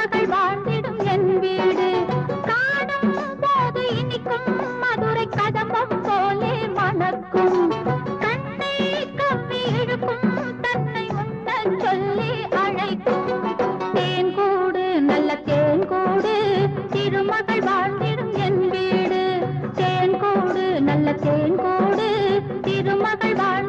மகள் வாழ்ந்திடும் என் வீடு. காணும் போது இனிக்கும் மதுரை கதம்பம் போலே மணக்கும். கண்ணை கவ்வி இழுக்கும் தன்னை உண்ண சொல்லி அழைக்கும். தேன் நல்ல தேன் திருமகள் வாழ்ந்திடும் என் வீடு. தேன் நல்ல தேன் திருமகள் வாழ்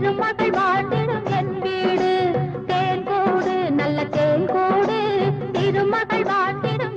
திருமகள் வாழ்ந்திடும் என் வீடு. தேன் கூடு நல்ல தேன் கூடு திருமகள் வாழ்ந்திடும்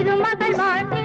திருமகள் வாழ்க்கை